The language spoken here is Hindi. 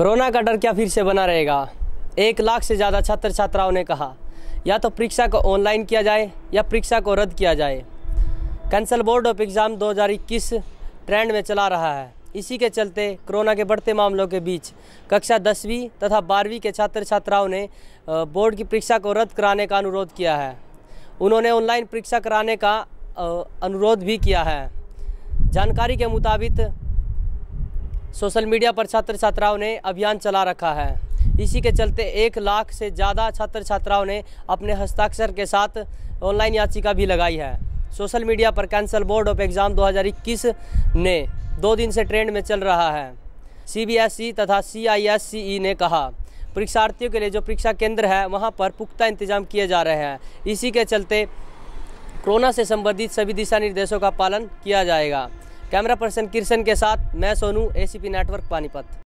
कोरोना का डर क्या फिर से बना रहेगा? एक लाख से ज़्यादा छात्र छात्राओं ने कहा, या तो परीक्षा को ऑनलाइन किया जाए, या परीक्षा को रद्द किया जाए। Cancel board of exam 2021 trend में चला रहा है। इसी के चलते कोरोना के बढ़ते मामलों के बीच कक्षा दसवीं तथा बारहवीं के छात्र छात्राओं ने बोर्ड की परीक्षा को रद्द कराने का अनुरोध किया है। उन्होंने ऑनलाइन परीक्षा कराने का अनुरोध भी किया है। जानकारी के मुताबिक सोशल मीडिया पर छात्र छात्राओं ने अभियान चला रखा है। इसी के चलते एक लाख से ज़्यादा छात्र छात्राओं ने अपने हस्ताक्षर के साथ ऑनलाइन याचिका भी लगाई है। सोशल मीडिया पर कैंसल बोर्ड ऑफ़ एग्ज़ाम 2021 ने दो दिन से ट्रेंड में चल रहा है। सीबीएसई तथा सीआईएससीई ने कहा, परीक्षार्थियों के लिए जो परीक्षा केंद्र है, वहाँ पर पुख्ता इंतज़ाम किए जा रहे हैं। इसी के चलते कोरोना से संबंधित सभी दिशा निर्देशों का पालन किया जाएगा। कैमरा पर्सन किरसन के साथ मैं सोनू एसीपी नेटवर्क पानीपत।